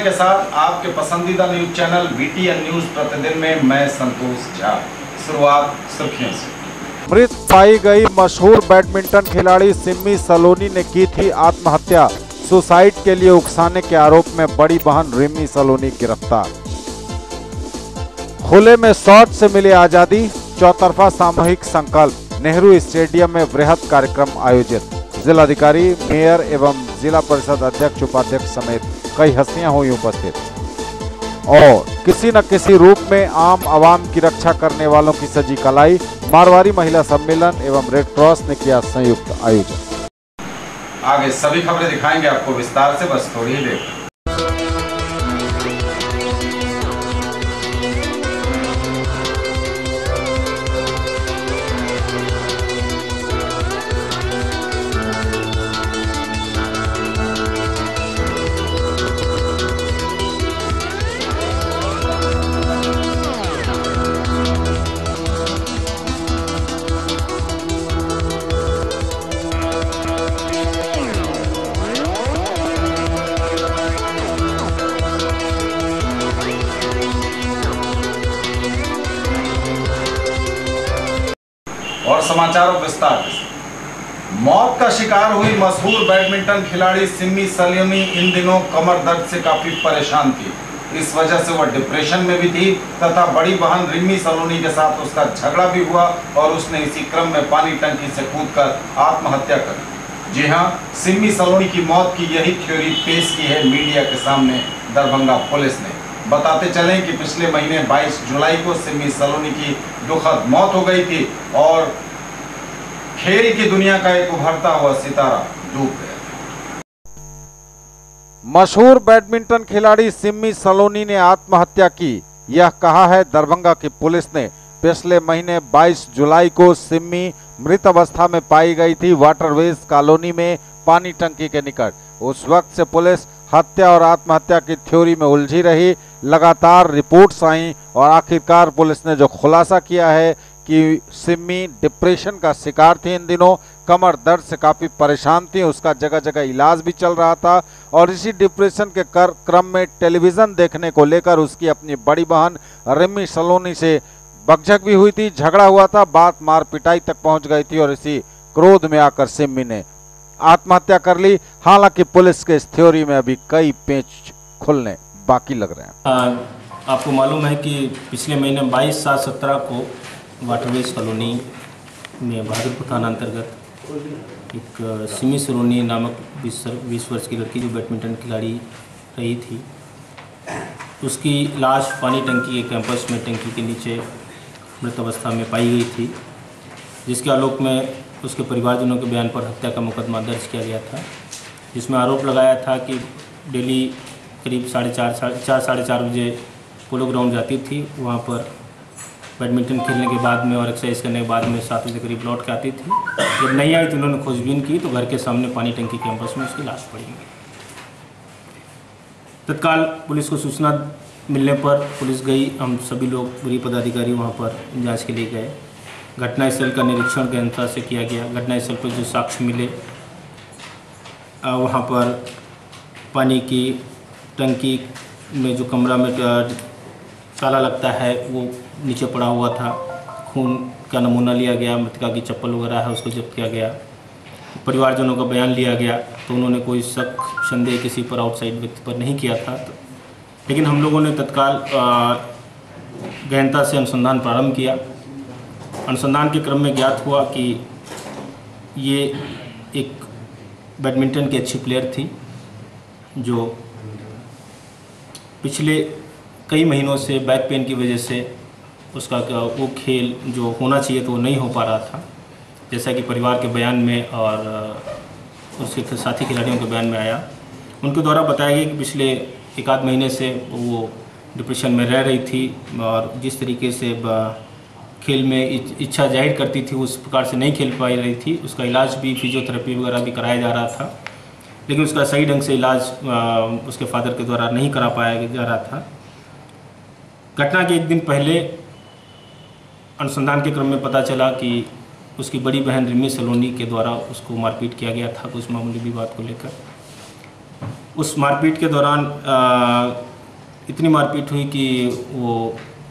खबरों के साथ आपके पसंदीदा न्यूज़ चैनल बीटीएन न्यूज़ प्रतिदिन में मैं संतोष झा। शुरुआत सुर्खियों से। मृत पाई गई मशहूर बैडमिंटन खिलाड़ी सिम्मी सलोनी ने की थी आत्महत्या। सुसाइड के लिए उकसाने के आरोप में बड़ी बहन रिमी सलोनी गिरफ़्तार। खुले में शॉट से मिली आज़ादी, चौतरफा सामूहिक संकल्प। नेहरू स्टेडियम में वृहद कार्यक्रम आयोजित। जिलाधिकारी, मेयर एवं जिला परिषद अध्यक्ष उपाध्यक्ष समेत कई हस्तियाँ हुई उपस्थित। और किसी न किसी रूप में आम आवाम की रक्षा करने वालों की सजी कलाई, मारवाड़ी महिला सम्मेलन एवं रेड क्रॉस ने किया संयुक्त आयोजन। आगे सभी खबरें दिखाएँगे आपको विस्तार से, बस थोड़ी ही मशहूर बैडमिंटन खिलाड़ी सिमी सलोनी इन दिनों कमर दर्द से काफ़ी परेशान थी। इस वजह से वह डिप्रेशन में भी थी तथा बड़ी बहन रिमी सलोनी के साथ उसका झगड़ा भी हुआ और उसने इसी क्रम में पानी टंकी से कूदकर आत्महत्या कर जी हाँ सिमी सलोनी की मौत की यही थ्योरी पेश की है मीडिया के सामने, दरभंगा पुलिस ने। बताते चलें कि पिछले महीने 22 जुलाई को सिमी सलोनी की दुखद मौत हो गई थी और खेल की दुनिया का एक उभरता हुआ सितारा। डूब गया। मशहूर बैडमिंटन खिलाड़ी सिम्मी सलोनी ने आत्महत्या की। यह कहा है, दरभंगा की पुलिस ने। पिछले महीने 22 जुलाई को सिम्मी मृत अवस्था में पाई गई थी वाटरवेज कॉलोनी में पानी टंकी के निकट। उस वक्त से पुलिस हत्या और आत्महत्या की थ्योरी में उलझी रही। लगातार रिपोर्ट्स आई और आखिरकार पुलिस ने जो खुलासा किया है कि सिम्मी डिप्रेशन का शिकार थी इन दिनों कमर दर्द से काफ़ी परेशान थी उसका जगह जगह इलाज भी चल रहा था और इसी डिप्रेशन के कर, क्रम में टेलीविज़न देखने को लेकर उसकी अपनी बड़ी बहन रिमी सलोनी से बकझक भी हुई थी झगड़ा हुआ था बात मार पिटाई तक पहुँच गई थी और इसी क्रोध में आकर सिम्मी ने आत्महत्या कर ली। हालाँकि पुलिस के इस थ्योरी में अभी कई पेच खुलने बाकी लग रहे हैं। आ, आपको मालूम है कि पिछले महीने 22 सात सत्रह को वाटरवेज कॉलोनी में बहादुरपुर थाना अंतर्गत एक सिमी सरोनी नामक बीस वर्ष की लड़की जो बैडमिंटन खिलाड़ी रही थी। उसकी लाश पानी टंकी के कैंपस में टंकी के नीचे मृत अवस्था में पाई गई थी, जिसके आलोक में उसके परिवारजनों के बयान पर हत्या का मुकदमा दर्ज किया गया था, जिसमें आरोप लगाया था कि डेली करीब साढ़े चार चार, साढ़े चार बजे पोलो ग्राउंड जाती थी, वहाँ पर बैडमिंटन खेलने के बाद में और एक्सरसाइज करने के बाद में सात बजे करीब लौट के आती थी। जब नहीं आई तो उन्होंने खोजबीन की तो घर के सामने पानी टंकी कैंपस में उसकी लाश पड़ी तत्काल पुलिस को सूचना मिलने पर पुलिस गई। हम सभी लोग पूरी पदाधिकारी वहाँ पर जाँच के लिए गए। घटनास्थल का निरीक्षण गहनता से किया गया। घटनास्थल पर जो साक्ष्य मिले वहाँ पर पानी की टंकी में जो कमरा में ताला लगता है, वो नीचे पड़ा हुआ था। खून का नमूना लिया गया मृतका की चप्पल वगैरह है उसको जब्त किया गया। परिवारजनों का बयान लिया गया तो उन्होंने कोई शक संदेह किसी पर आउटसाइड व्यक्ति पर नहीं किया था। तो, लेकिन हम लोगों ने तत्काल गहनता से अनुसंधान प्रारंभ किया। अनुसंधान के क्रम में ज्ञात हुआ कि ये एक बैडमिंटन की अच्छी प्लेयर थी जो पिछले कई महीनों से बैक पेन की वजह से उसका वो खेल जो होना चाहिए तो वो नहीं हो पा रहा था। जैसा कि परिवार के बयान में और उसके साथी खिलाड़ियों के बयान में आया। उनके द्वारा बताया गया कि पिछले एक आध महीने से वो डिप्रेशन में रह रही थी और जिस तरीके से खेल में इच्छा ज़ाहिर करती थी, उस प्रकार से नहीं खेल पाई रही थी। उसका इलाज भी फिजियोथेरेपी वगैरह भी कराया जा रहा था। लेकिन उसका सही ढंग से इलाज उसके फादर के द्वारा नहीं करा पाया जा रहा था। घटना के एक दिन पहले अनुसंधान के क्रम में पता चला कि उसकी बड़ी बहन रिमी सलोनी के द्वारा उसको मारपीट किया गया था कुछ मामूली विवाद को लेकर। उस मारपीट के दौरान इतनी मारपीट हुई कि वो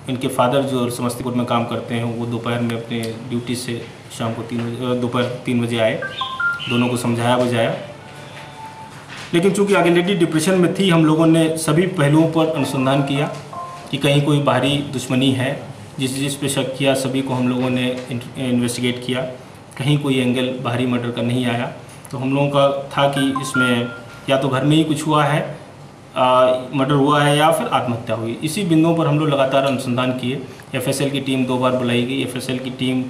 इनके फादर जो समस्तीपुर में काम करते हैं, वो दोपहर में अपने ड्यूटी से शाम को तीन दोपहर तीन बजे आए। दोनों को समझाया बुझाया लेकिन चूँकि आगे लेडी डिप्रेशन में थी, हम लोगों ने सभी पहलुओं पर अनुसंधान किया कि कहीं कोई बाहरी दुश्मनी है। जिस जिस पे शक किया, सभी को हम लोगों ने इन्वेस्टिगेट किया। कहीं कोई एंगल बाहरी मर्डर का नहीं आया। तो हम लोगों का था कि इसमें या तो घर में ही कुछ हुआ है मर्डर हुआ है या फिर आत्महत्या हुई। इसी बिंदुओं पर हम लोग लगातार अनुसंधान किए। एफएसएल की टीम दो बार बुलाई गई। एफएसएल की टीम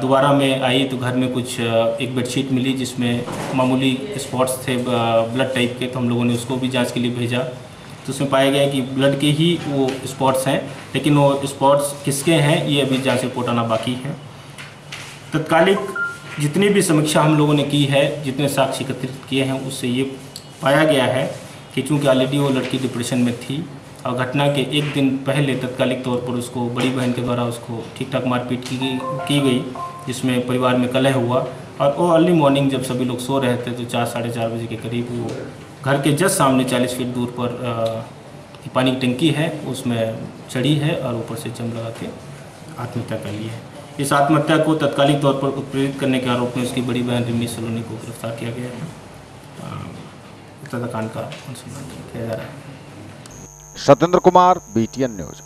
दोबारा में आई तो घर में कुछ एक बेडशीट मिली जिसमें मामूली स्पॉट्स थे ब्लड टाइप के। तो हम लोगों ने उसको भी जाँच के लिए भेजा। तो उसमें पाया गया कि ब्लड के ही वो स्पॉट्स हैं, लेकिन वो स्पॉट्स किसके हैं, ये अभी जाँच रिपोर्ट आना बाकी है। तत्कालिक जितनी भी समीक्षा हम लोगों ने की है, जितने साक्ष्य एकत्रित किए हैं, उससे ये पाया गया है कि चूँकि ऑलरेडी वो लड़की डिप्रेशन में थी, और घटना के एक दिन पहले तत्कालिक तौर पर उसको, बड़ी बहन के द्वारा उसको ठीक ठाक मारपीट की गई की गई, जिसमें परिवार में कलह हुआ। और वो अर्ली मॉर्निंग जब सभी लोग सो रहे थे तो चार, साढ़े चार बजे के करीब वो घर के जस्ट सामने चालीस फीट दूर पर अ, पानी की टंकी है उसमें चढ़ी है और ऊपर से जम लगा के आत्महत्या कर ली है। इस आत्महत्या को तत्कालिक तौर पर उत्प्रेरित करने के आरोप में उसकी बड़ी बहन रिमी सलोनी को गिरफ़्तार किया गया है। अ, तथा कांड का अनुसंधान किया जा रहा है। सत्येंद्र कुमार बीटीएन न्यूज़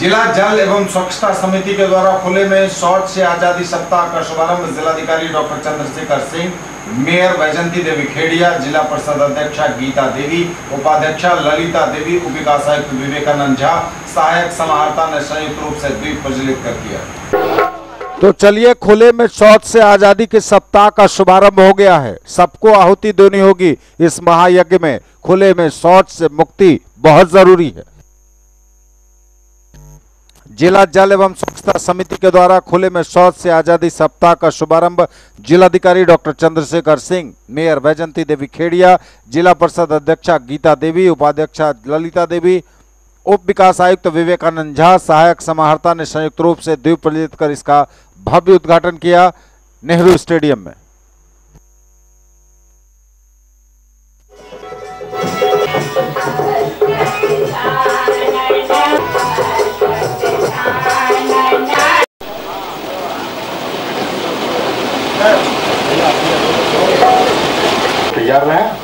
जिला जल एवं स्वच्छता समिति के द्वारा खुले में शौच से आज़ादी सप्ताह का शुभारंभ जिलाधिकारी डॉक्टर चंद्रशेखर सिंह मेयर वैजंती देवी खेड़िया, जिला परिषद अध्यक्षा गीता देवी, उपाध्यक्षा ललिता देवी उप विकास आयुक्त विवेकानंद झा, सहायक समाहर्ता ने संयुक्त रूप से द्वीप प्रज्वलित कर दिया। तो चलिए, खुले में शौच से आज़ादी के सप्ताह का शुभारंभ हो गया है। सबको आहुति देनी होगी इस महायज्ञ में। खुले में शौच से मुक्ति बहुत ज़रूरी है। जिला जल एवं स्वच्छता समिति के द्वारा खुले में शौच से आज़ादी सप्ताह का शुभारंभ जिलाधिकारी डॉक्टर चंद्रशेखर सिंह, मेयर वैजंती देवी खेड़िया, जिला परिषद अध्यक्षा गीता देवी, उपाध्यक्षा ललिता देवी, उप विकास आयुक्त विवेकानंद झा, सहायक समाहर्ता ने संयुक्त रूप से द्वीप प्रज्वलित कर इसका भव्य उद्घाटन किया नेहरू स्टेडियम में। तैयार रहे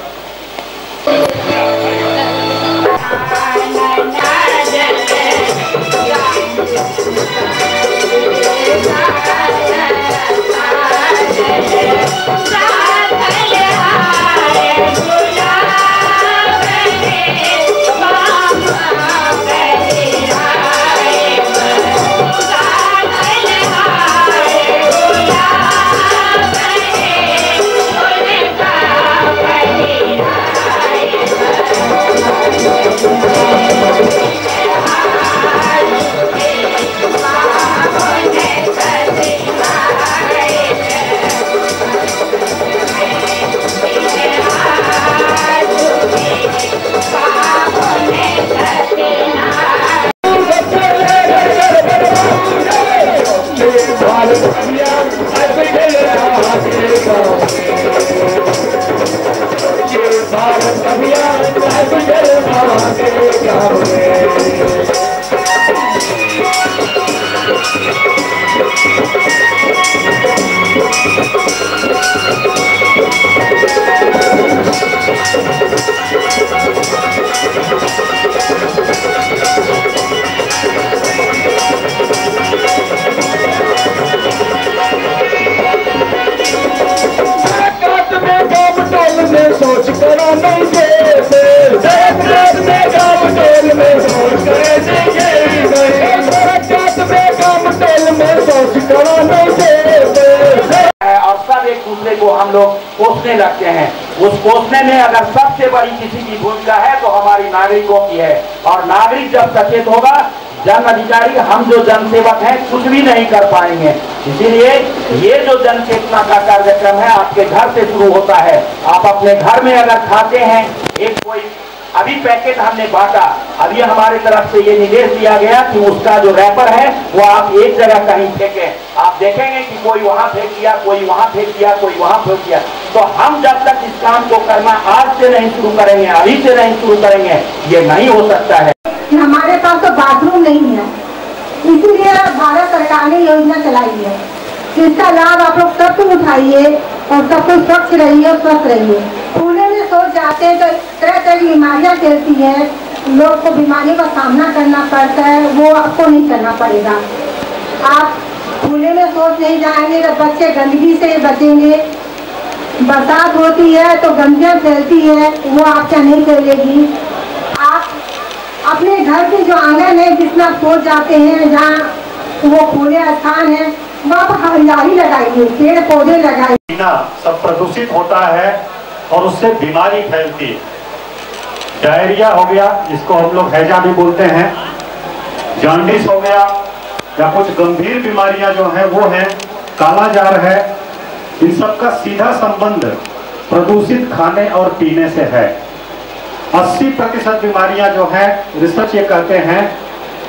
सोच करो नहीं देते को हम लोग कोसने लगते हैं। उस कोसने में अगर सबसे बड़ी किसी की भूमिका है तो हमारी नागरिकों की है। और नागरिक जब सचेत होगा, जन अधिकारी हम जो जनसेवक हैं, कुछ भी नहीं कर पाएँगे। इसीलिए ये जो जन चेतना का कार्यक्रम है, आपके घर से शुरू होता है। आप अपने घर में अगर खाते हैं, एक कोई, अभी पैकेट हमने बांटा। अभी हमारे तरफ़ से ये निर्देश दिया गया कि उसका जो रैपर है, वो आप एक जगह कहीं फेंकें। आप देखेंगे कोई वहाँ फेंक दिया, कोई वहाँ फेंक दिया, कोई वहाँ फेंक दिया। तो हम जब तक इस काम को करना आज से नहीं शुरू करेंगे, अभी से नहीं शुरू करेंगे, ये नहीं हो सकता है। हमारे पास तो बाथरूम नहीं है। इसीलिए भारत सरकार ने योजना चलाई है इसका लाभ आप लोग सब कुछ उठाइए और सब कुछ स्वच्छ रहिए और स्वस्थ रहिए। खुले में सोच जाते हैं तो तरह तरह की बीमारियाँ फैलती है। लोग को बीमारियों का सामना करना पड़ता है, वो आपको नहीं करना पड़ेगा। आप खुले में सोच नहीं जाएँगे तो बच्चे गंदगी से बचेंगे। बरसात होती है तो गंदगियाँ फैलती है, वो आपका नहीं फैलेगी। आप अपने घर के जो आँगन है आप सोच जाते हैं, जहाँ वो खुले स्थान है, वहाँ पर हरियाली लगाइए पेड़ पौधे लगाइए सब प्रदूषित होता है और उससे बीमारी फैलती है। डायरिया हो गया, जिसको हम लोग हैजा भी बोलते हैं। जॉन्डिस हो गया या कुछ गंभीर बीमारियाँ जो हैं, वो हैं, काला जार है, इन सब का सीधा संबंध प्रदूषित खाने और पीने से है। 80 प्रतिशत बीमारियाँ जो हैं रिसर्च ये कहते हैं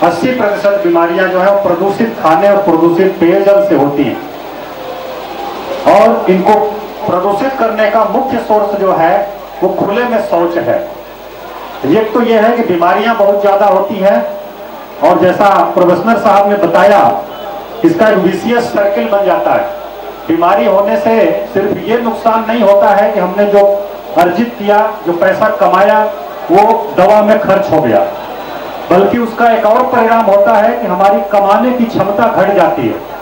80 प्रतिशत बीमारियाँ जो है, वो प्रदूषित खाने और प्रदूषित पेयजल से होती हैं। और इनको प्रदूषित करने का मुख्य सोर्स जो है, वो खुले में शौच है। एक तो ये है कि बीमारियाँ बहुत ज़्यादा होती हैं और जैसा प्रोफेसर साहब ने बताया, इसका एक विशियस सर्किल बन जाता है। बीमारी होने से सिर्फ़ ये नुकसान नहीं होता है कि हमने जो अर्जित किया, जो पैसा कमाया, वो दवा में खर्च हो गया। बल्कि उसका एक और परिणाम होता है कि हमारी कमाने की क्षमता घट जाती है।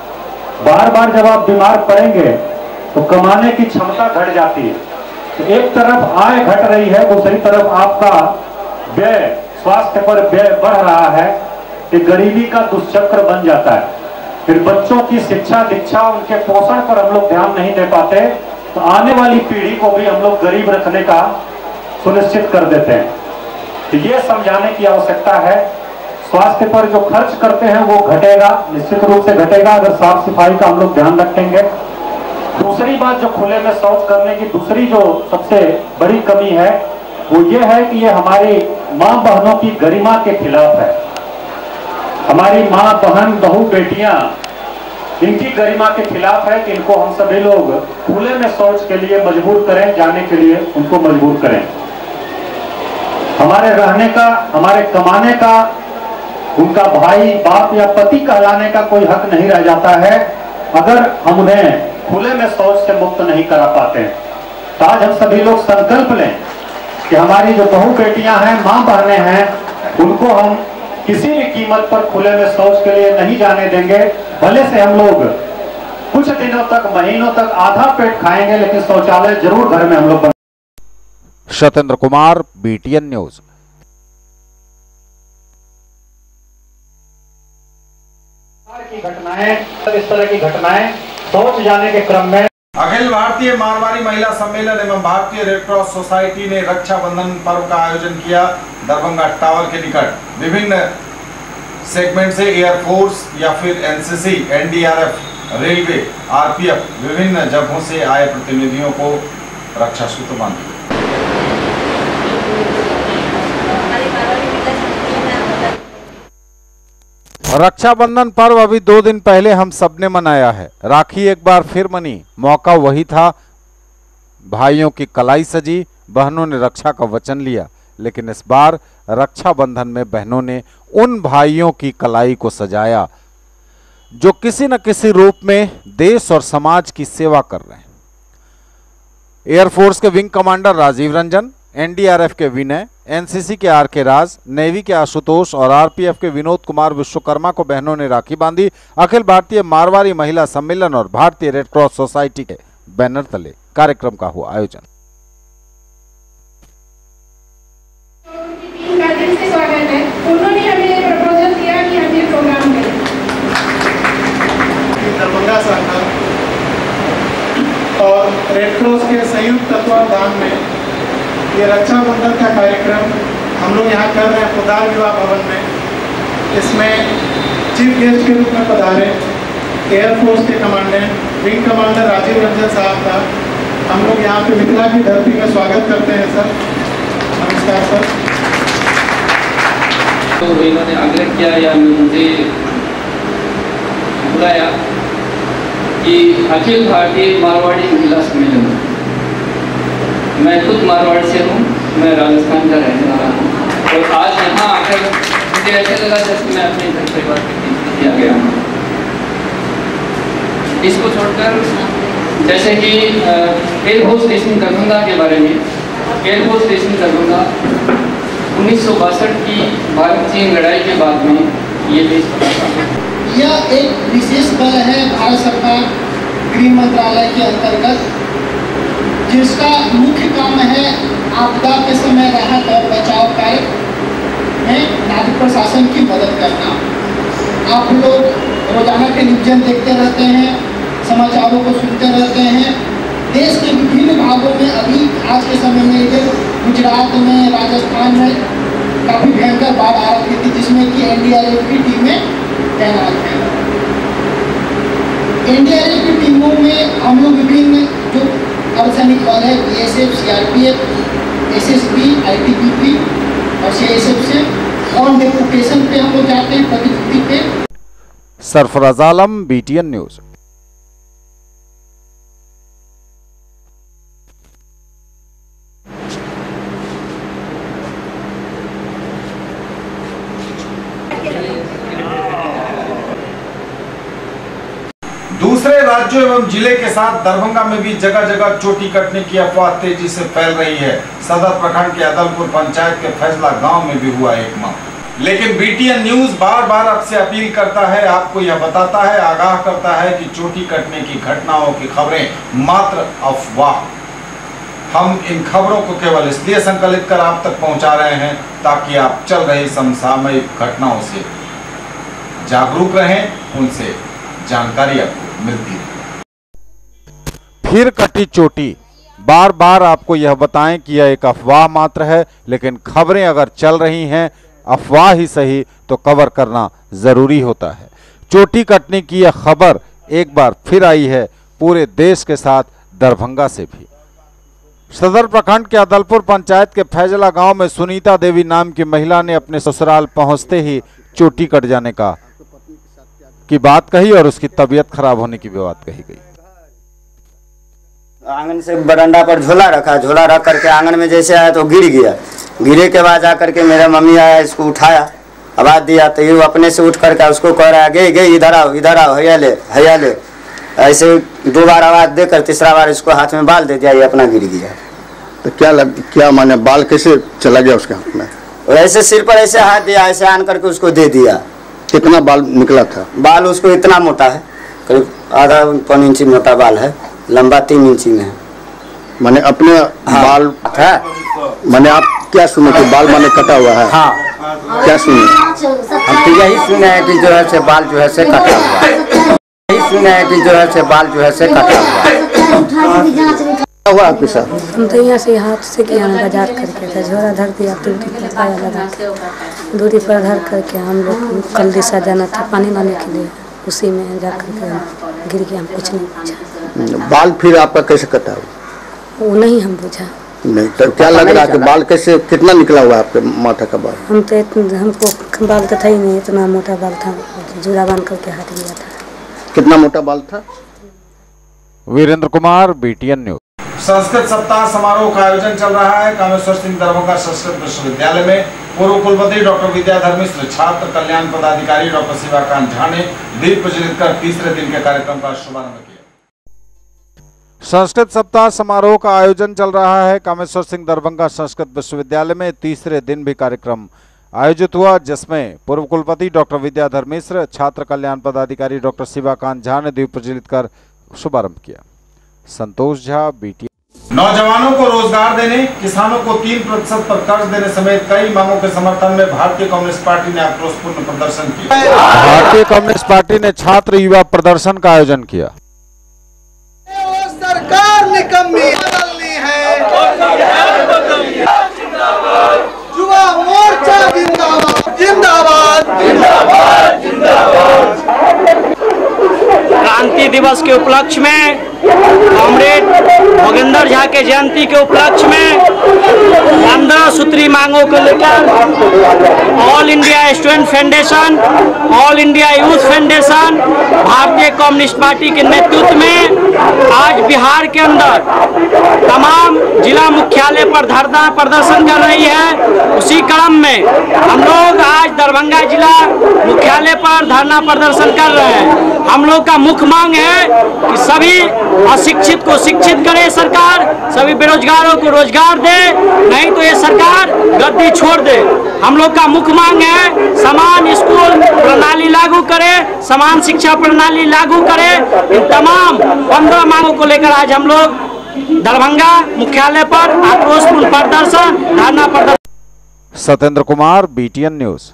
बार बार जब आप बीमार पड़ेंगे तो कमाने की क्षमता घट जाती है। तो एक तरफ़ आय घट रही है, दूसरी तरफ़ आपका व्यय, स्वास्थ्य पर व्यय बढ़ रहा है। कि गरीबी का दुष्चक्र बन जाता है। फिर बच्चों की शिक्षा, दीक्षा, उनके पोषण पर हम लोग ध्यान नहीं दे पाते तो आने वाली पीढ़ी को भी हम लोग गरीब रखने का सुनिश्चित कर देते हैं। तो ये समझाने की आवश्यकता है, स्वास्थ्य पर जो खर्च करते हैं वो घटेगा, निश्चित रूप से घटेगा, अगर साफ़ सफ़ाई का हम लोग ध्यान रखेंगे। दूसरी बात जो खुले में शौच करने की दूसरी जो सबसे बड़ी कमी है, वो ये है कि ये हमारी माँ बहनों की गरिमा के खिलाफ है। हमारी माँ, बहन, बहू, बेटियाँ, इनकी गरिमा के खिलाफ है कि इनको हम सभी लोग खुले में शौच के लिए मजबूर करें, जाने के लिए उनको मजबूर करें। हमारे रहने का, हमारे कमाने का, उनका भाई, बाप या पति कहलाने का कोई हक नहीं रह जाता है, अगर हम उन्हें खुले में शौच से मुक्त नहीं करा पाते। तो आज हम सभी लोग संकल्प लें कि हमारी जो बहु बेटियाँ हैं माँ बहनें हैं, उनको हम किसी भी कीमत पर खुले में शौच के लिए नहीं जाने देंगे भले से हम लोग कुछ दिनों तक महीनों तक आधा पेट खाएँगे लेकिन शौचालय ज़रूर घर में हम लोग बना सत्येंद्र कुमार बीटीएन न्यूज़ की घटनाएँ इस तरह की घटनाएँ शौच जाने के क्रम में अखिल भारतीय मारवाड़ी महिला सम्मेलन एवं भारतीय रेडक्रॉस सोसाइटी ने रक्षा बंधन पर्व का आयोजन किया दरभंगा टावर के निकट। विभिन्न सेगमेंट से एयरफोर्स या फिर एनसीसी एनडीआरएफ रेलवे आरपीएफ विभिन्न जगहों से आए प्रतिनिधियों को रक्षा सूत्र बांधी रक्षाबंधन पर्व अभी दो दिन पहले हम सबने मनाया है। राखी एक बार फिर मनी। मौका वही था। भाइयों की कलाई सजी, बहनों ने रक्षा का वचन लिया। लेकिन इस बार रक्षाबंधन में बहनों ने उन भाइयों की कलाई को सजाया, जो किसी न किसी रूप में देश और समाज की सेवा कर रहे हैं। एयरफोर्स के wing commander Rajiv Ranjan, NDRF के विनय एनसीसी के आर के राज, नेवी के आशुतोष और आरपीएफ के विनोद कुमार विश्वकर्मा को बहनों ने राखी बांधी। अखिल भारतीय मारवाड़ी महिला सम्मेलन और भारतीय रेड क्रॉस सोसाइटी के बैनर तले कार्यक्रम का हुआ आयोजन। और रेड क्रॉस के संयुक्त तत्वावधान में ये रक्षाबंधन का कार्यक्रम हम लोग यहाँ कर रहे हैं खुदार विवाह भवन में। इसमें चीफ गेस्ट के रूप में पधारे एयरफोर्स के commandant, wing commander Rajiv Ranjan साहब का। हम लोग यहाँ पे मिथिला की धरती में स्वागत करते हैं, सर। नमस्कार, सर। तो इन्होंने आग्रह किया या मुझे बुलाया कि अखिल भारतीय मारवाड़ी महिला सम्मेलन मैं खुद मारवाड़ से हूँ, मैं राजस्थान का रहने वाला हूँ। और आज यहाँ आकर मुझे ऐसा लगा जैसे मैं अपने घर परिवार के बीच में आ गया हूँ। इसको छोड़कर जैसे कि एयरफोर्स स्टेशन दरभंगा के बारे में एयरफोर्स स्टेशन दरभंगा उन्नीस सौ बासठ की भारत चीन लड़ाई के बाद में ये देश यह एक विशेष बल है, भारत सरकार गृह मंत्रालय के अंतर्गत जिसका मुख्य काम है आपदा के समय राहत और बचाव कार्य में नागरिक प्रशासन की मदद करना। आप लोग रोज़ाना के टेलीविज़न देखते रहते हैं, समाचारों को सुनते रहते हैं। देश के विभिन्न भागों में अभी आज के समय में इधर गुजरात में, राजस्थान में काफ़ी भयंकर बाढ़ आ रही थी, जिसमें कि एनडीआरएफ की टीमें तैनात हैं। एनडीआरएफ की टीमों में हम लोग विभिन्न जो अर्धसैनिक बल है B S F C R P F S S P I T B P और सी एस एफ़ से ऑन डेपुटेशन पे हम लोग जाते हैं प्रतिनिधि पे Sarfaraz Alam B T N news दूसरे राज्यों एवं ज़िले के साथ दरभंगा में भी जगह जगह चोटी कटने की अफवाह तेज़ी से फैल रही है। सदर प्रखंड के अदलपुर पंचायत के फैसला गाँव में भी हुआ एक माह। लेकिन बीटीएन न्यूज़ बार बार आपसे अपील करता है, आपको यह बताता है, आगाह करता है कि चोटी कटने की घटनाओं की खबरें मात्र अफवाह। हम इन खबरों को केवल इसलिए संकलित कर आप तक पहुँचा रहे हैं ताकि आप चल रही समसामयिक घटनाओं से जागरूक रहें, उनसे जानकारी आपको मिलती रहे। फिर कटी चोटी। बार बार आपको यह बताएँ कि यह एक अफवाह मात्र है, लेकिन खबरें अगर चल रही हैं, अफवाह ही सही तो कवर करना ज़रूरी होता है। चोटी कटने की यह खबर एक बार फिर आई है, पूरे देश के साथ, दरभंगा से भी। सदर प्रखंड के अदलपुर पंचायत के फैजला गाँव में सुनीता देवी नाम की महिला ने अपने ससुराल पहुँचते ही चोटी कट जाने का की बात कही और उसकी तबीयत खराब होने की भी बात कही गई। आँगन से बरंडा पर झोला रखा झोला रख करके आँगन में जैसे आया तो गिर गया। गिरे के बाद जा करके मेरा मम्मी आया इसको उठाया आवाज़ दिया तो ये अपने से उठ करके उसको कह रहा है गे गे इधर आओ इधर आओ हैया ले हया ले। ऐसे दो बार आवाज़ देकर तीसरा बार इसको हाथ में बाल दे दिया ये अपना गिर गया। तो क्या लग क्या माने बाल कैसे चला गया उसके हाथ में? ऐसे सिर पर ऐसे हाथ दिया ऐसे आन करके उसको दे दिया। कितना बाल निकला था? बाल उसको इतना मोटा है करीब आधा पौन इंची मोटा बाल है। लंबा तीन इंची में। है माने अपने बाल है? माने आप क्या सुने कि बाल माने कटा हुआ है? हाँ। क्या सुने? हम तो यही सुने हैं कि जो है से बाल जो है से कटा हुआ है। यही सुने हैं कि जो है से बाल जो है से कटा हुआ है। क्या हुआ आपके साथ? हम तो यहाँ से हाथ से किया ना बाज़ार करके था। झोरा धर दिया दूरी पर पाया लगा के। दूरी पर धर करके हम लोग कल दिशा जाना था पानी लाने के लिए। उसी में जा करके हम गिर गया हम कुछ नहीं पूछा। बाल फिर आपका कैसे कटा हुआ? वो नहीं हम पूछा नहीं तो क्या लग रहा है कि बाल कैसे कितना निकला हुआ आपके माथा का बाल? हम तो हमको बाल तो था ही नहीं इतना मोटा बाल था। जूड़ा बाँध करके हट गया था। कितना मोटा बाल था? वीरेंद्र कुमार बीटीएन न्यूज़ संस्कृत सप्ताह समारोह का आयोजन चल रहा है। कामेश्वर सिंह दरभंगा संस्कृत विश्वविद्यालय में पूर्व कुलपति डॉक्टर विद्याधर मिश्र छात्र कल्याण पदाधिकारी डॉक्टर शिवाकांत झा ने दीप प्रज्वलित कर तीसरे दिन के कार्यक्रम का शुभारंभ किया। संस्कृत सप्ताह समारोह का आयोजन चल रहा है। कामेश्वर सिंह दरभंगा संस्कृत विश्वविद्यालय में तीसरे दिन भी कार्यक्रम आयोजित हुआ जिसमें पूर्व कुलपति डॉक्टर विद्याधर मिश्र छात्र कल्याण पदाधिकारी डॉक्टर शिवाकांत झा ने दीप प्रज्वलित कर शुभारंभ किया। संतोष झा बीटी नौजवानों को रोज़गार देने किसानों को तीन प्रतिशत पर कर्ज देने समेत कई मांगों के समर्थन में भारतीय कम्युनिस्ट पार्टी ने आक्रोशपूर्ण प्रदर्शन किया। भारतीय कम्युनिस्ट पार्टी ने छात्र युवा प्रदर्शन का आयोजन किया। सरकार निकम्मी बदलनी है। युवा मोर्चा जिंदाबाद जिंदाबाद। जिंदाबाद। क्रांति दिवस के उपलक्ष्य में कॉमरेड भोगेंद्र झा के जयंती के उपलक्ष्य में पंद्रह सूत्री मांगों को लेकर all India student federation all India youth federation Bharatiya communist party के नेतृत्व में आज बिहार के अंदर तमाम जिला मुख्यालय पर धरना प्रदर्शन कर रही है। उसी क्रम में हम लोग आज दरभंगा जिला मुख्यालय पर धरना प्रदर्शन कर रहे हैं। हम लोग का मुख्य मांग है कि सभी अशिक्षित को शिक्षित करे सरकार सभी बेरोजगारों को रोज़गार दे, नहीं तो ये सरकार गद्दी छोड़ दे। हम लोग का मुख्य मांग है, समान स्कूल प्रणाली लागू करे, समान शिक्षा प्रणाली लागू करे। इन तमाम पंद्रह मांगों को लेकर आज हम लोग दरभंगा मुख्यालय पर आक्रोशपूर्ण प्रदर्शन, धरना प्रदर्शन। सत्येंद्र कुमार बीटीएन न्यूज़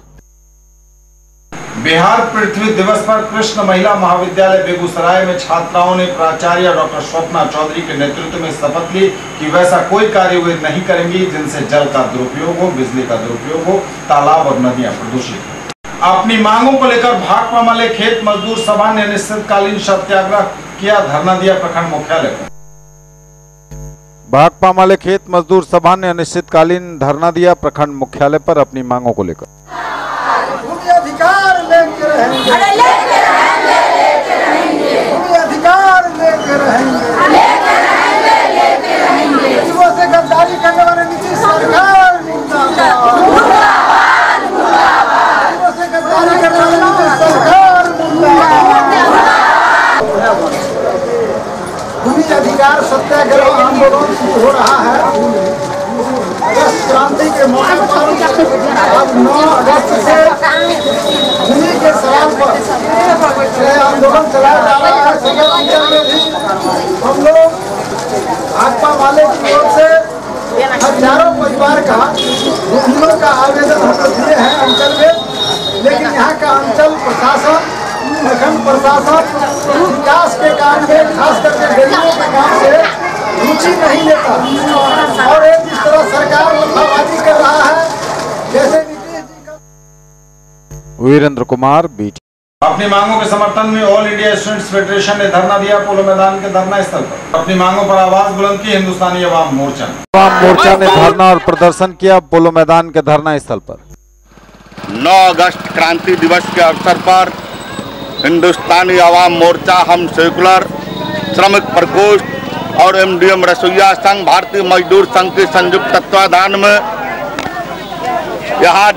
बिहार पृथ्वी दिवस पर कृष्ण महिला महाविद्यालय बेगूसराय में छात्राओं ने प्राचार्य डॉक्टर स्वप्ना चौधरी के नेतृत्व में शपथ ली कि वैसा कोई कार्य वे नहीं करेंगी जिनसे जल का दुरुपयोग हो, बिजली का दुरुपयोग हो, तालाब और नदियाँ प्रदूषित अपनी मांगों को लेकर भाकपा माले खेत मजदूर सभा ने अनिश्चितकालीन सत्याग्रह किया, धरना दिया प्रखंड मुख्यालय भाकपा माले खेत मजदूर सभा ने अनिश्चितकालीन धरना दिया प्रखंड मुख्यालय पर अपनी मांगों को लेकर। रहेंगे भूमि अधिकार लेके रहेंगे गरीबों से गद्दारी करने वाले नीतीश सरकार गरीबों से गद्दारी करने वाले नीतीश सरकार भूमि अधिकार सत्याग्रह आंदोलन हो रहा है क्रांति के मौके पर अब 9 अगस्त से भूमि के सवाल पर यह आंदोलन चलाया जा रहा है। सदर अंचल में भी हम लोग भाजपा वाले की ओर से हज़ारों परिवार का भूमियों का आवेदन हम लोग दिए हैं अंचल में। लेकिन यहाँ का अंचल प्रशासन, प्रखंड प्रशासन, विकास के काम में, खास करके गरीबों के काम से रुचि नहीं लेता। और एक जिस तरह सरकार लफाबाजी कर रहा है। जैसे वीरेंद्र कुमार बीटी अपनी मांगों के समर्थन में ऑल इंडिया स्टूडेंट्स फेडरेशन ने धरना दिया पोलो मैदान के धरना स्थल पर। अपनी मांगों पर आवाज़ बुलंद की हिंदुस्तानी अवाम मोर्चा ने। आवाम मोर्चा ने धरना और प्रदर्शन किया पोलो मैदान के धरना स्थल पर। 9 अगस्त क्रांति दिवस के अवसर पर हिंदुस्तानी अवाम मोर्चा हम सेकुलर श्रमिक प्रकोष्ठ और एमडीएम रसोईया संघ, भारतीय मजदूर संघ के संयुक्त तत्वाधान में यहाँ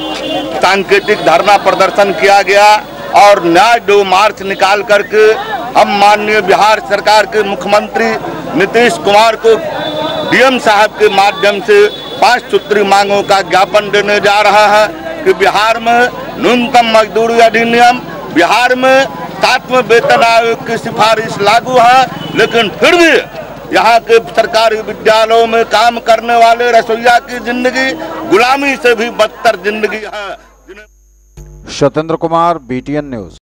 सांकेतिक धरना प्रदर्शन किया गया और न्याय दो मार्च निकाल करके हम माननीय बिहार सरकार के मुख्यमंत्री नीतीश कुमार को डीएम साहब के माध्यम से पाँच सूत्री मांगों का ज्ञापन देने जा रहा है कि बिहार में न्यूनतम मजदूरी अधिनियम, बिहार में सातवें वेतन आयोग की सिफारिश लागू है, लेकिन फिर भी यहाँ के सरकारी विद्यालयों में काम करने वाले रसोईया की ज़िंदगी गुलामी से भी बदतर ज़िंदगी है। स्वतंत्र कुमार बीटीएन न्यूज़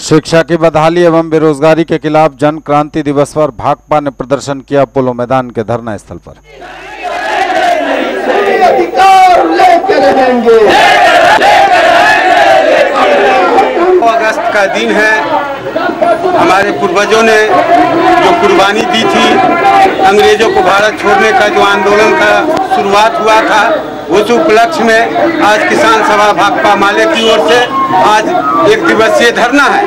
शिक्षा की बदहाली एवं बेरोजगारी के खिलाफ जन क्रांति दिवस पर भाकपा ने प्रदर्शन किया पोलो मैदान के धरना स्थल पर। अगस्त का दिन है। हमारे पूर्वजों ने जो कुर्बानी दी थी, अंग्रेज़ों को भारत छोड़ने का, जो आंदोलन का शुरुआत हुआ था उस उपलक्ष्य में आज किसान सभा भाकपा माले की ओर से आज एक दिवसीय धरना है।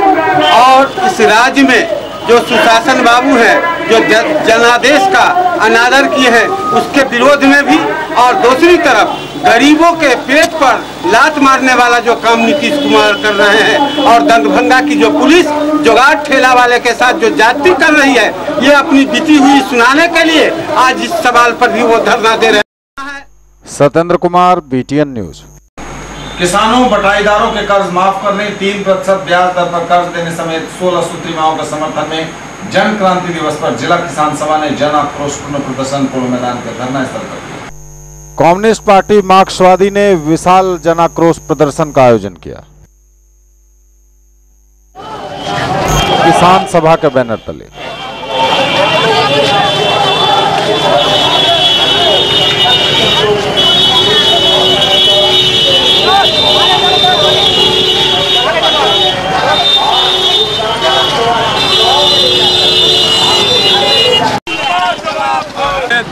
और इस राज्य में जो सुशासन बाबू हैं, जो जनादेश का अनादर किए हैं, उसके विरोध में भी और दूसरी तरफ़ गरीबों के पेट पर लात मारने वाला जो काम नीतीश कुमार कर रहे हैं और दंगभंगा की जो पुलिस जुगाड़ ठेला वाले के साथ जो जाति कर रही है, ये अपनी बीती हुई सुनाने के लिए आज इस सवाल पर भी वो धरना दे रहे हैं सत्येंद्र कुमार बीटीएन न्यूज़ किसानों बटाईदारों के कर्ज माफ़ करने तीन प्रतिशत ब्याज दर पर कर्ज देने समेत सोलह सूत्री मांगों के समर्थन में जन क्रांति दिवस पर जिला किसान सभा ने जन आक्रोशपूर्ण प्रदर्शन पोलो मैदान के धरना स्थल पर कम्युनिस्ट पार्टी मार्क्सवादी ने विशाल जन आक्रोश प्रदर्शन का आयोजन किया। किसान सभा के बैनर तले।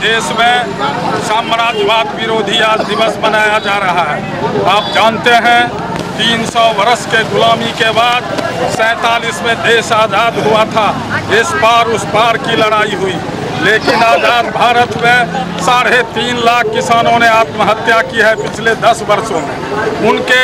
देश में साम्राज्यवाद विरोधी आज दिवस मनाया जा रहा है। आप जानते हैं 300 वर्ष के गुलामी के बाद सैतालीस में देश आज़ाद हुआ था। इस पार उस पार की लड़ाई हुई। लेकिन आज़ाद भारत में साढ़े तीन लाख किसानों ने आत्महत्या की है पिछले दस वर्षों में। उनके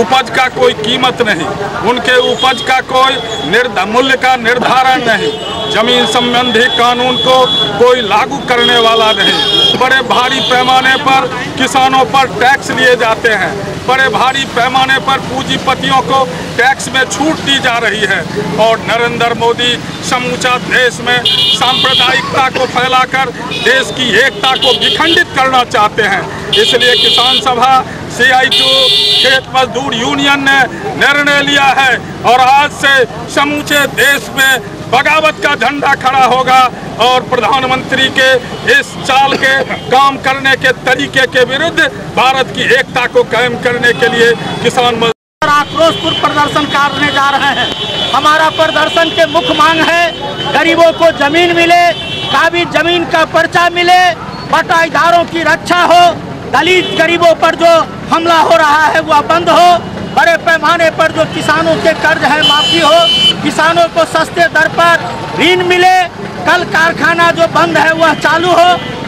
उपज का कोई कीमत नहीं, उनके उपज का कोई निर्ध, मूल्य का निर्धारण नहीं, ज़मीन संबंधी कानून को कोई लागू करने वाला नहीं। बड़े भारी पैमाने पर किसानों पर टैक्स लिए जाते हैं। बड़े भारी पैमाने पर पूंजीपतियों को टैक्स में छूट दी जा रही है और नरेंद्र मोदी समूचा देश में सांप्रदायिकता को फैलाकर देश की एकता को विखंडित करना चाहते हैं। इसलिए किसान सभा सी आई टू खेत मजदूर यूनियन ने निर्णय लिया है और आज से समूचे देश में बगावत का झंडा खड़ा होगा और प्रधानमंत्री के इस चाल के काम करने के तरीके के विरुद्ध भारत की एकता को कायम करने के लिए किसान मजदूर आक्रोशपूर्ण प्रदर्शन करने जा रहे हैं। हमारा प्रदर्शन के मुख्य मांग है, गरीबों को ज़मीन मिले काबिज ज़मीन का पर्चा मिले बटाईदारों की रक्षा हो, दलित गरीबों पर जो हमला हो रहा है, वह बंद हो। बड़े पैमाने पर जो किसानों के कर्ज है माफ़ी हो, किसानों को सस्ते दर पर ऋण मिले, कल कारखाना जो बंद है वह चालू हो,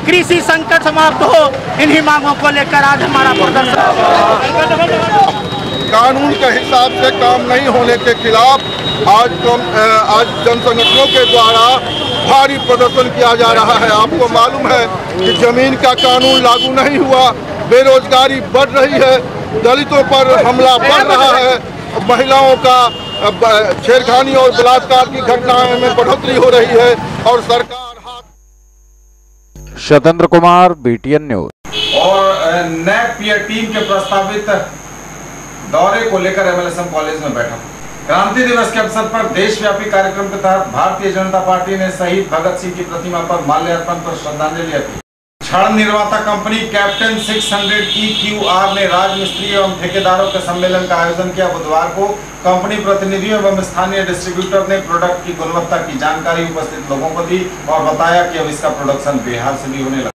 कृषि संकट समाप्त हो, इन्हीं मांगों को लेकर आज हमारा प्रदर्शन। कानून के हिसाब से काम नहीं होने के खिलाफ आज कम आज जन संगठनों के द्वारा भारी प्रदर्शन किया जा रहा है। आपको मालूम है कि ज़मीन का कानून लागू नहीं हुआ, बेरोजगारी बढ़ रही है दलितों पर हमला बढ़ रहा है। महिलाओं का छेड़खानी और बलात्कार की घटनाओं में बढ़ोतरी हो रही है और सरकार शतेंद्र कुमार बीटीएन न्यूज़ और नैक टीम के प्रस्तावित दौरे को लेकर एमएलएसएम कॉलेज में बैठा। क्रांति दिवस के अवसर पर देशव्यापी कार्यक्रम के तहत भारतीय जनता पार्टी ने शहीद भगत सिंह की प्रतिमा पर माल्यार्पण कर श्रद्धांजलि अर्पित क्षण निर्माता कंपनी कैप्टन 600 EQR ने राजमिस्त्री एवं ठेकेदारों के सम्मेलन का आयोजन किया। बुधवार को कंपनी प्रतिनिधियों एवं स्थानीय डिस्ट्रीब्यूटर ने प्रोडक्ट की गुणवत्ता की जानकारी उपस्थित लोगों को दी और बताया कि अब इसका प्रोडक्शन बिहार से भी होने लगा।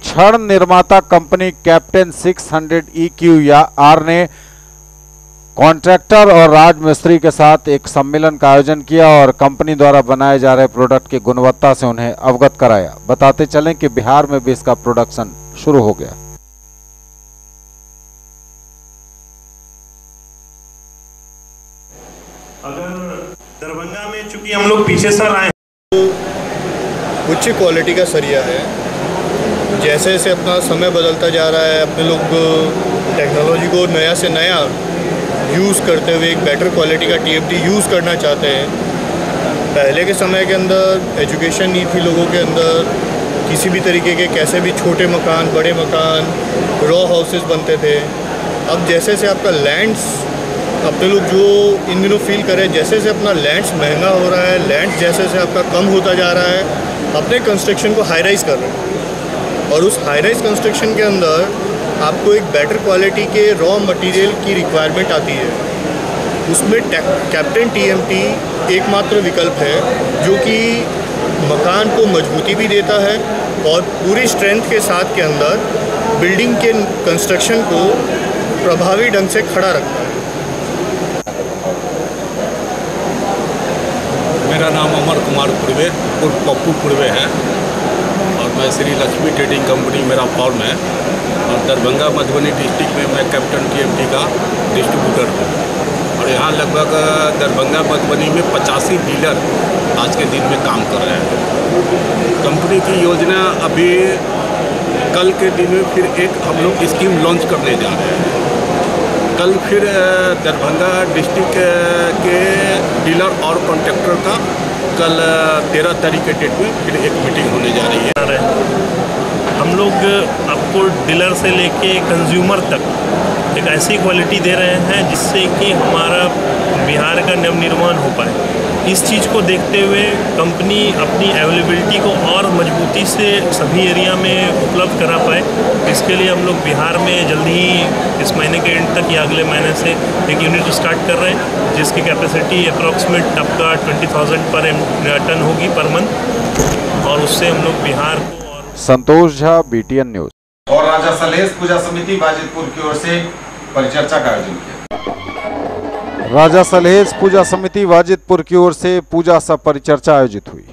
क्षण निर्माता कंपनी कैप्टन 600 EQ या आर ने कॉन्ट्रैक्टर और राजमिस्त्री के साथ एक सम्मेलन का आयोजन किया और कंपनी द्वारा बनाए जा रहे प्रोडक्ट की गुणवत्ता से उन्हें अवगत कराया। बताते चलें कि बिहार में भी इसका प्रोडक्शन शुरू हो गया। अगर दरभंगा में चूँकि हम लोग पीछे सर आए उच्च क्वालिटी का सरिया है। जैसे जैसे अपना समय बदलता जा रहा है, अपने लोग टेक्नोलॉजी को नया से नया यूज़ करते हुए एक बेटर क्वालिटी का टी यूज़ करना चाहते हैं। पहले के समय के अंदर एजुकेशन नहीं थी लोगों के अंदर। किसी भी तरीके के कैसे भी छोटे मकान, बड़े मकान रॉ हाउसेस बनते थे। अब जैसे जैसे आपका लैंड्स अपने लोग जो इन दिनों फील करें जैसे जैसे अपना लैंड्स महँगा हो रहा है लैंड जैसे जैसे आपका कम होता जा रहा है, अपने कंस्ट्रक्शन को हाई राइज कर रहे हैं। और उस हाई राइज कंस्ट्रक्शन के अंदर आपको एक बेटर क्वालिटी के रॉ मटेरियल की रिक्वायरमेंट आती है। उसमें कैप्टन टीएमटी एकमात्र विकल्प है, जो कि मकान को मजबूती भी देता है और पूरी स्ट्रेंथ के साथ के अंदर बिल्डिंग के कंस्ट्रक्शन को प्रभावी ढंग से खड़ा रखता है। मेरा नाम अमर कुमार पुरवे, उर्फ़ पप्पू पुरवे है और मैं श्री लक्ष्मी ट्रेडिंग कंपनी मेरा फॉर्म है। और दरभंगा मधुबनी डिस्ट्रिक्ट में मैं कैप्टन टीएमटी का डिस्ट्रीब्यूटर हूँ। और यहाँ लगभग दरभंगा मधुबनी में पचासी डीलर आज के दिन में काम कर रहे हैं। कंपनी की योजना अभी कल के दिन में फिर एक हम लोग स्कीम लॉन्च करने जा रहे हैं। कल फिर दरभंगा डिस्ट्रिक्ट के डीलर और कॉन्ट्रैक्टर का कल तेरह तारीख के डेट में फिर एक मीटिंग होने जा रही है। हम लोग आपको डीलर से लेके कंज्यूमर तक एक ऐसी क्वालिटी दे रहे हैं जिससे कि हमारा बिहार का नवनिर्माण हो पाए। इस चीज़ को देखते हुए कंपनी अपनी अवेलेबिलिटी को और मजबूती से सभी एरिया में उपलब्ध करा पाए। इसके लिए हम लोग बिहार में जल्दी ही इस महीने के एंड तक या अगले महीने से एक यूनिट स्टार्ट कर रहे हैं, जिसकी कैपेसिटी अप्रॉक्सीमेट आपका ट्वेंटी थाउज़ेंड पर टन होगी पर मंथ और उससे हम लोग बिहार को संतोष झा बीटीएन न्यूज़ और राजा सलेश पूजा समिति बाजितपुर की ओर से परिचर्चा का आयोजन किया। राजा सलहेज पूजा समिति वाजिदपुर की ओर से पूजा सब परिचर्चा आयोजित हुई।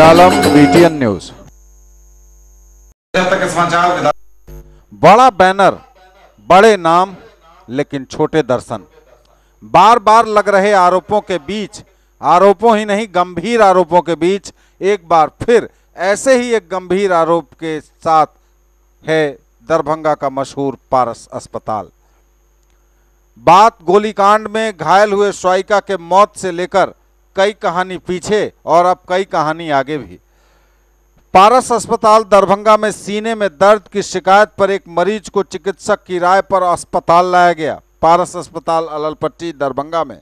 आलम बीटीएन न्यूज़ बड़ा बैनर बड़े नाम लेकिन छोटे दर्शन। बार बार लग रहे आरोपों के बीच आरोपों ही नहीं गंभीर आरोपों के बीच एक बार फिर ऐसे ही एक गंभीर आरोप के साथ है दरभंगा का मशहूर पारस अस्पताल। बात गोलीकांड में घायल हुए स्वाइका के मौत से लेकर कई कहानी पीछे और अब कई कहानी आगे भी। पारस अस्पताल दरभंगा में सीने में दर्द की शिकायत पर एक मरीज़ को चिकित्सक की राय पर अस्पताल लाया गया। पारस अस्पताल अललपट्टी दरभंगा में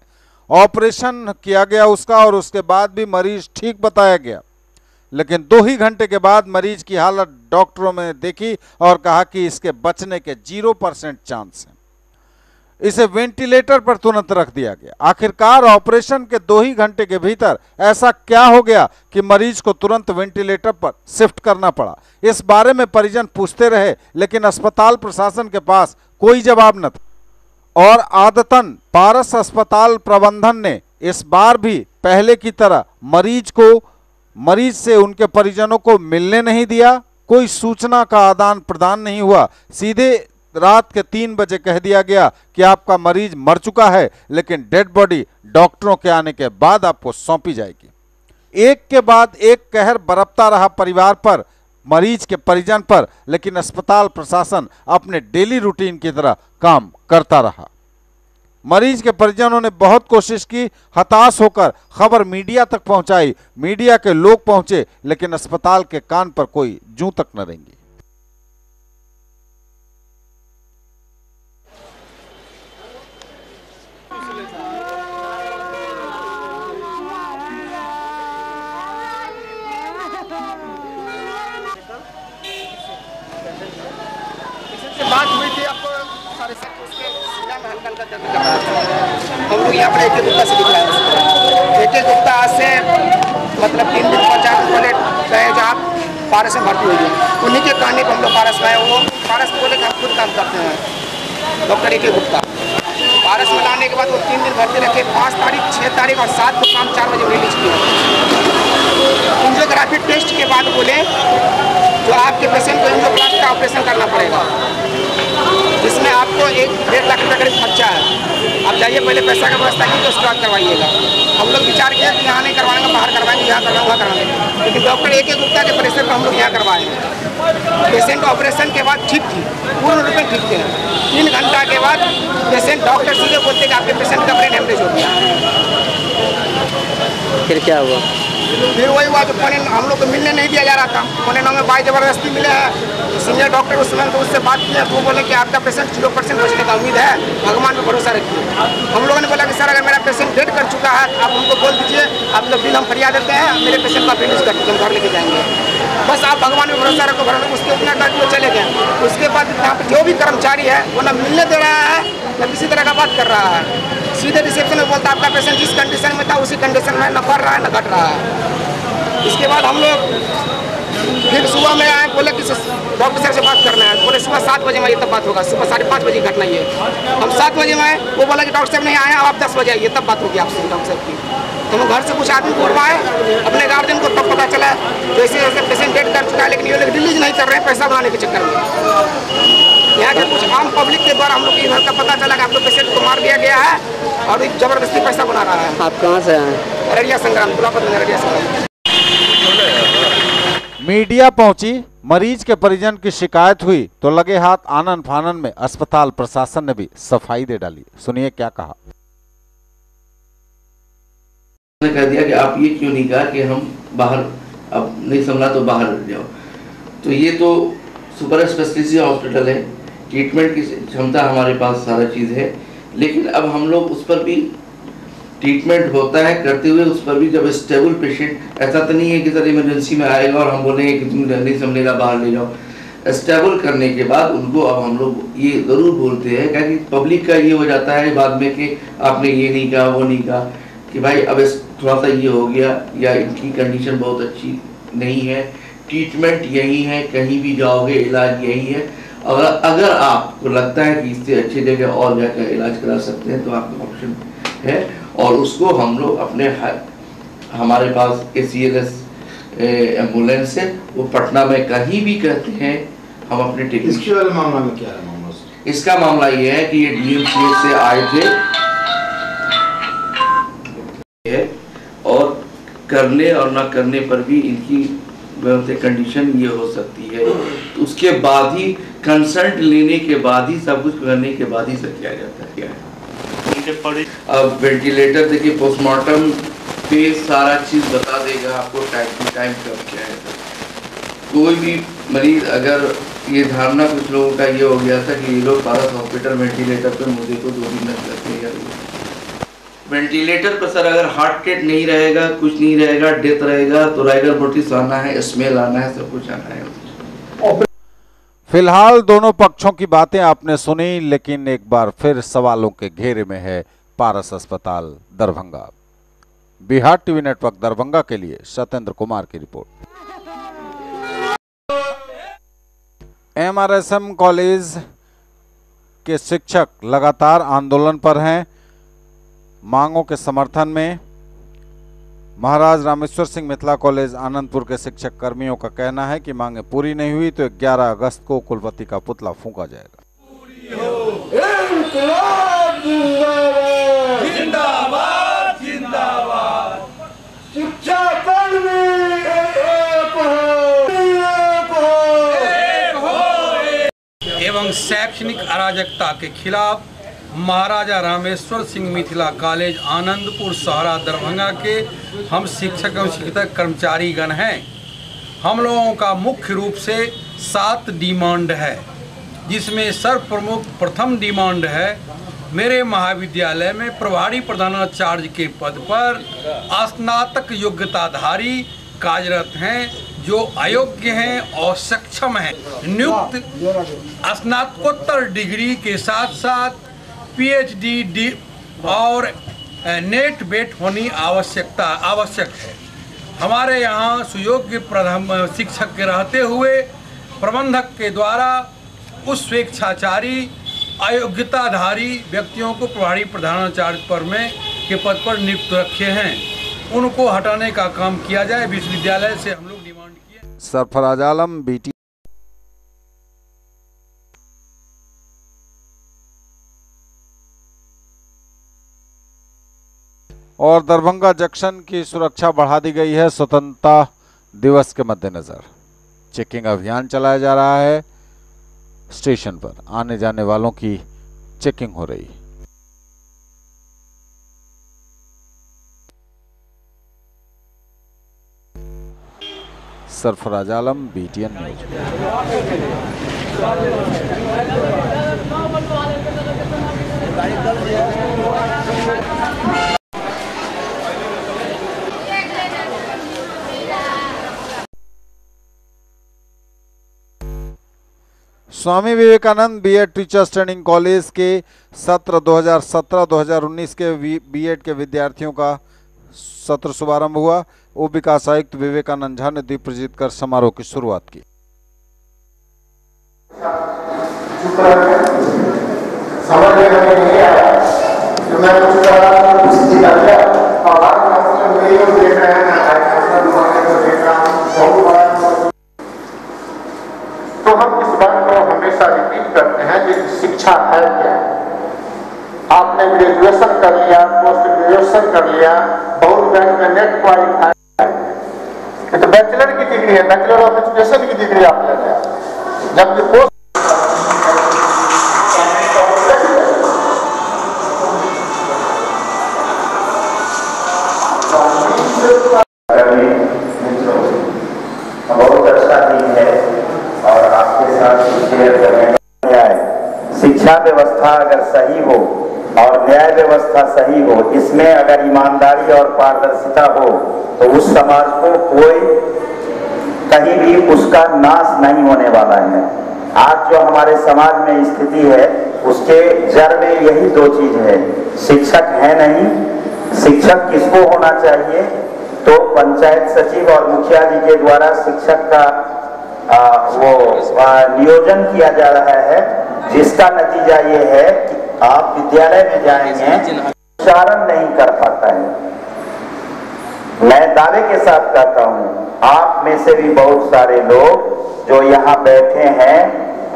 ऑपरेशन किया गया उसका और उसके बाद भी मरीज़ ठीक बताया गया। लेकिन दो ही घंटे के बाद मरीज़ की हालत डॉक्टरों ने देखी और कहा कि इसके बचने के ज़ीरो परसेंट चांस हैं। इसे वेंटिलेटर पर तुरंत रख दिया गया। आखिरकार ऑपरेशन के दो ही घंटे के भीतर ऐसा क्या हो गया कि मरीज़ को तुरंत वेंटिलेटर पर शिफ्ट करना पड़ा? इस बारे में परिजन पूछते रहे, लेकिन अस्पताल प्रशासन के पास कोई जवाब न था। और आदतन पारस अस्पताल प्रबंधन ने इस बार भी पहले की तरह मरीज़ को, मरीज़ से उनके परिजनों को मिलने नहीं दिया। कोई सूचना का आदान प्रदान नहीं हुआ। सीधे रात के तीन बजे कह दिया गया कि आपका मरीज़ मर चुका है, लेकिन डेड बॉडी डॉक्टरों के आने के बाद आपको सौंपी जाएगी। एक के बाद एक कहर बरपता रहा परिवार पर, मरीज़ के परिजन पर, लेकिन अस्पताल प्रशासन अपने डेली रूटीन की तरह काम करता रहा। मरीज़ के परिजनों ने बहुत कोशिश की, हताश होकर खबर मीडिया तक पहुंचाई। मीडिया के लोग पहुँचे, लेकिन अस्पताल के कान पर कोई जू तक न रेंगी। में हम लोग यहाँ पर एक गुप्ता से दिख रहा है एक गुप्ता आज से मतलब तीन दिन पंचायत बोले गए जो आप पारस में भर्ती हुई उन्हीं के कहने पर हम लोग पारस गए वो पारस बोले हम खुद काम करते हैं डॉक्टर ए के गुप्ता। पारस में लाने के बाद वो तीन दिन भर्ती रखे, पाँच तारीख छः तारीख और सात को शाम चार बजे रिलीज़ किया। एंजियोग्राफी टेस्ट के बाद बोले, जो आपके पेशेंट को एंजियोप्लास्ट का ऑपरेशन करना पड़ेगा। जिसमें आपको एक डेढ़ लाख रुपये करीब खर्चा है। आप जाइए पहले पैसा का व्यवस्था कीजिए उसके बाद करवाइएगा। हम लोग विचार किया कि यहाँ नहीं करवाएँगे बाहर करवाएँगे यहाँ करवाएँगे वहाँ करवाएँगे। लेकिन डॉक्टर ए के गुप्ता के प्रेशर पर हम लोग यहाँ करवाए पेशेंट ऑपरेशन के बाद ठीक थी पूर्ण रूप में ठीक थे। तीन घंटा के बाद पेशेंट डॉक्टर सीधे बोलते कि आपके पेशेंट का ब्रेन हेमरेज हो गया। फिर क्या हुआ? फिर वही हुआ जो पौने हम लोग को मिलने नहीं दिया जा रहा था। पौने नौ में बाई ज़बरदस्ती मिले हैं। सीनियर डॉक्टर उस समय तो उससे बात किया तो वो बोले कि आपका पेशेंट ज़ीरो परसेंट बचने का उम्मीद है। भगवान पे भरोसा रखिए। हम लोगों ने बोला कि, सर, अगर मेरा पेशेंट डेड कर चुका है, आप हमको बोल दीजिए आपका बिल हम फरिया देते हैं, मेरे पेशेंट का बिल दीजिए हम घर लेके जाएँगे। बस आप भगवान में भरोसा रखो भरोसा उसके उतना करके वो चले गए? उसके बाद यहाँ पे जो भी कर्मचारी है, वो ना मिलने दे रहा है, ना किसी तरह का बात कर रहा है। सीधे रिसेप्शन में बोलता आपका पेशेंट जिस कंडीशन में था, उसी कंडीशन में न बढ़ रहा है, न घट रहा है। इसके बाद हम लोग फिर सुबह में आए बोले कि डॉक्टर साहब से बात करना है। बोले सुबह सात बजे में ये तब बात होगा। सुबह साढ़े पाँच बजे की घटना ये। हम सात बजे में आए वो बोला कि डॉक्टर साहब नहीं आए आप दस बजे आइए तब बात होगी आपसे डॉक्टर साहब की। तो हम घर से कुछ आदमी को उठवाए अपने गार्जियन को तब पता चला जैसे जैसे पेशेंट डेड कर चुका है लेकिन ये लोग रिलीज़ नहीं कर रहे हैं पैसा बनाने के चक्कर में। यहाँ के कुछ आम पब्लिक के द्वारा हम लोग के घर का पता चला कि आपके पेशेंट को मार दिया गया है और एक ज़बरदस्ती पैसा बना रहा है। आप कहाँ से आए अररिया संग्राम गुलाबत में अररिया संग्राम। मीडिया पहुँची, मरीज़ के परिजन की शिकायत हुई तो लगे हाथ आनन फानन में अस्पताल प्रशासन ने भी सफ़ाई दे डाली। सुनिए क्या कहा। ने कह दिया कि आप ये क्यों नहीं कहा कि हम बाहर अब नहीं संभला तो बाहर जाओ। तो ये तो सुपर स्पेशलिटी हॉस्पिटल है, ट्रीटमेंट की क्षमता हमारे पास सारा चीज़ है, लेकिन अब हम लोग उस पर भी ट्रीटमेंट होता है करते हुए, उस पर भी जब स्टेबल पेशेंट ऐसा तो नहीं है कि सर इमरजेंसी में आएगा और हम बोलेंगे कि तुम नहीं संभलेगा बाहर ले जाओ। स्टेबल करने के बाद उनको अब हम लोग ये ज़रूर बोलते हैं क्योंकि पब्लिक का ये हो जाता है बाद में कि आपने ये नहीं कहा, वो नहीं कहा कि भाई अब थोड़ा सा ये हो गया या इनकी कंडीशन बहुत अच्छी नहीं है। ट्रीटमेंट यही है, कहीं भी जाओगे, इलाज यही है। अगर अगर आपको लगता है कि इससे अच्छी जगह और जाकर इलाज करा सकते हैं तो आपका ऑप्शन है। और उसको हम लोग अपने हमारे पास A C L S ambulance है। वो पटना में कहीं भी कहते हैं हम अपने इसके वाले मामला में क्या है मामला? इसका मामला ये है कि ये डीएमसीएच से आए थे। और करने और ना करने पर भी इनकी कंडीशन ये हो सकती है। तो उसके बाद ही कंसल्ट लेने के बाद ही सब कुछ करने के बाद ही सब किया जाता है। क्या है अब वेंटिलेटर देखिए पोस्टमार्टम पे सारा चीज़ बता देगा आपको टाइम टू टाइम कब क्या है। कोई भी मरीज़ अगर ये धारणा कुछ लोगों का ये हो गया था कि ये लोग पारस हॉस्पिटल वेंटिलेटर पे मुझे को दो दिन लग जाते हैं वेंटिलेटर पर सर अगर हार्ट रेट नहीं रहेगा कुछ नहीं रहेगा डेथ रहेगा तो राइडर बोटिस आना है स्मेल आना है सब कुछ आना है। फ़िलहाल दोनों पक्षों की बातें आपने सुनी, लेकिन एक बार फिर सवालों के घेरे में है पारस अस्पताल दरभंगा। बिहार टीवी नेटवर्क दरभंगा के लिए सत्येंद्र कुमार की रिपोर्ट। एमआरएसएम कॉलेज के शिक्षक लगातार आंदोलन पर हैं। मांगों के समर्थन में महाराज रामेश्वर सिंह मिथिला कॉलेज आनंदपुर के शिक्षक कर्मियों का कहना है कि मांगे पूरी नहीं हुई तो 11 अगस्त को कुलपति का पुतला फूंका जाएगा। जिंदाबाद जिंदाबाद। शिक्षा कर्मी एवं शैक्षणिक अराजकता के खिलाफ महाराजा रामेश्वर सिंह मिथिला कॉलेज, आनंदपुर, सहारा, दरभंगा के हम शिक्षक एवं शिक्षक कर्मचारी गण हैं। हम लोगों का मुख्य रूप से सात डिमांड है, जिसमें सर्वप्रमुख प्रथम डिमांड है, मेरे महाविद्यालय में प्रभारी प्रधानाचार्य के पद पर स्नातक योग्यताधारी कार्यरत हैं, जो अयोग्य हैं और सक्षम हैं। नियुक्त स्नातकोत्तर डिग्री के साथ साथ पीएचडी डी और नेट बेट होनी आवश्यकता, आवश्यक है। हमारे यहाँ सुयोग्य प्रथम शिक्षक के रहते हुए, प्रबंधक के द्वारा उस स्वेच्छाचारी, अयोग्यताधारी व्यक्तियों को प्रभारी प्रधानाचार्य पर में, के पद पर नियुक्त रखे हैं। उनको हटाने का काम किया जाए, विश्वविद्यालय से हम लोग डिमांड किए सरफराज आलम बीटी और दरभंगा जंक्शन की सुरक्षा बढ़ा दी गई है। स्वतंत्रता दिवस के मद्देनजर। चेकिंग अभियान चलाया जा रहा है। स्टेशन पर आने जाने वालों की चेकिंग हो रही। है Sarfaraz Alam BTN news Swami Vivekananda BEd teachers training college के सत्र 2017-2019 के बीएड के विद्यार्थियों का सत्र शुभारंभ हुआ। उप विकास आयुक्त विवेकानंद झा ने दीप प्रज्वलित कर समारोह की शुरुआत की। समझ में नहीं आया तो मैं कुछ कुछ सीखा हमेशा रिपीट करते हैं कि शिक्षा है क्या आपने ग्रेजुएशन कर लिया पोस्ट ग्रेजुएशन कर लिया, बहुत बैंक में नेट क्वालिफाई ये तो बैचलर की डिग्री है बैचलर ऑफ़ एजुकेशन की डिग्री आप ले हैं। जबकि पोस्ट शिक्षा व्यवस्था अगर सही हो और न्याय व्यवस्था सही हो इसमें अगर ईमानदारी और पारदर्शिता हो तो उस समाज को कोई कहीं भी उसका नाश नहीं होने वाला है। आज जो हमारे समाज में स्थिति है उसके जड़ में यही दो चीज़ है। शिक्षक है नहीं शिक्षक किसको होना चाहिए? तो पंचायत सचिव और मुखिया जी के द्वारा शिक्षक का आ, वो आ, नियोजन किया जा रहा है। जिसका नतीजा ये है कि आप विद्यालय में जाएँगे उच्चारण नहीं कर पाता है। मैं दावे के साथ कहता हूँ, आप में से भी बहुत सारे लोग जो यहाँ बैठे हैं,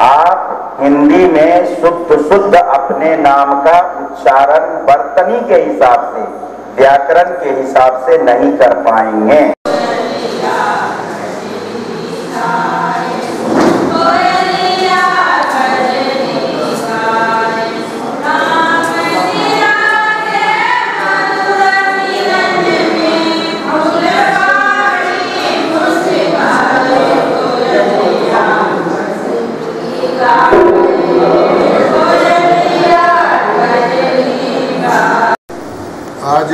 आप हिंदी में शुद्ध शुद्ध अपने नाम का उच्चारण बर्तनी के हिसाब से, व्याकरण के हिसाब से नहीं कर पाएँगे। आज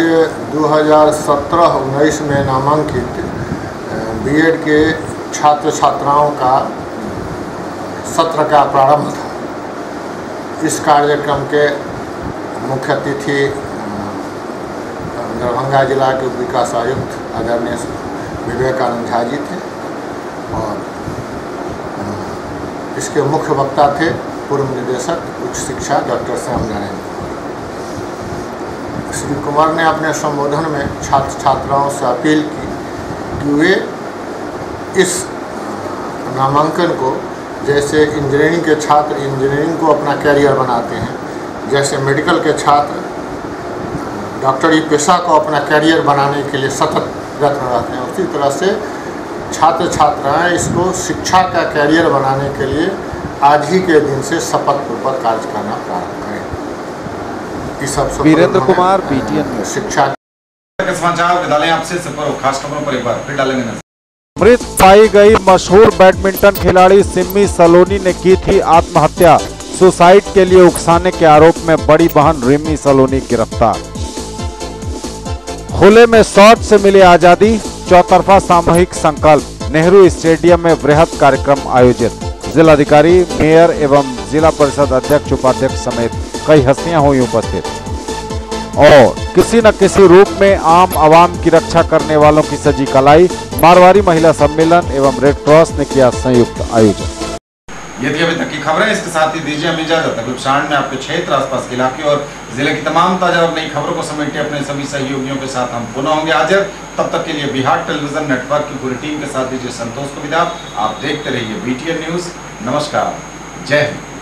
2017-19 में नामांकित बीएड के छात्र छात्राओं का सत्र का प्रारंभ था। इस कार्यक्रम के मुख्य अतिथि दरभंगा जिला के विकास आयुक्त आदरणीय विवेकानंद झा जी थे और इसके मुख्य वक्ता थे पूर्व निदेशक, उच्च शिक्षा डॉक्टर श्याम नारायण। श्री कुमार ने अपने संबोधन में छात्र छात्राओं से अपील की कि वे इस नामांकन को, जैसे इंजीनियरिंग के छात्र इंजीनियरिंग को अपना कैरियर बनाते हैं, जैसे मेडिकल के छात्र डॉक्टरी पेशा को अपना कैरियर बनाने के लिए सतत प्रयत्न रहते हैं, उसी तरह से छात्र छात्राएँ इसको शिक्षा का कैरियर बनाने के लिए आज ही के दिन से शपथ पूर्वक कार्य करना प्रारंभ वीरेंद्र कुमार बीटीएन शिक्षा समाचार के आपसे खास खबरों पर एक बार फिर डालेंगे मृत पाई गई मशहूर बैडमिंटन खिलाड़ी सिम्मी सलोनी ने की थी आत्महत्या। सुसाइड के लिए उकसाने के आरोप में बड़ी बहन रिमी सलोनी गिरफ़्तार। खुले में शॉट से मिली आज़ादी चौतरफा सामूहिक संकल्प। नेहरू स्टेडियम में वृहद कार्यक्रम आयोजित। जिलाधिकारी मेयर एवं जिला परिषद अध्यक्ष, उपाध्यक्ष समेत कई हस्तियाँ हुई उपस्थित। और किसी न किसी रूप में आम आवाम की रक्षा करने वालों की सजी कलाई, मारवाड़ी महिला सम्मेलन एवं रेड क्रॉस ने किया संयुक्त आयोजन। ये थी अभी तक की खबरें इसके साथ ही दीजिए हमें इजाज़त। अगले क्षण में आपके क्षेत्र, आसपास के इलाके और ज़िले की तमाम ताज़ा और नई खबरों को समेटे अपने सभी सहयोगियों के साथ हम पुनः होंगे हाजिर। तब तक के लिए बिहार टेलीविज़न नेटवर्क की पूरी टीम के साथ दीजिए संतोष को विदा। आप देखते रहिए बीटीएन न्यूज़ नमस्कार। जय हिंद।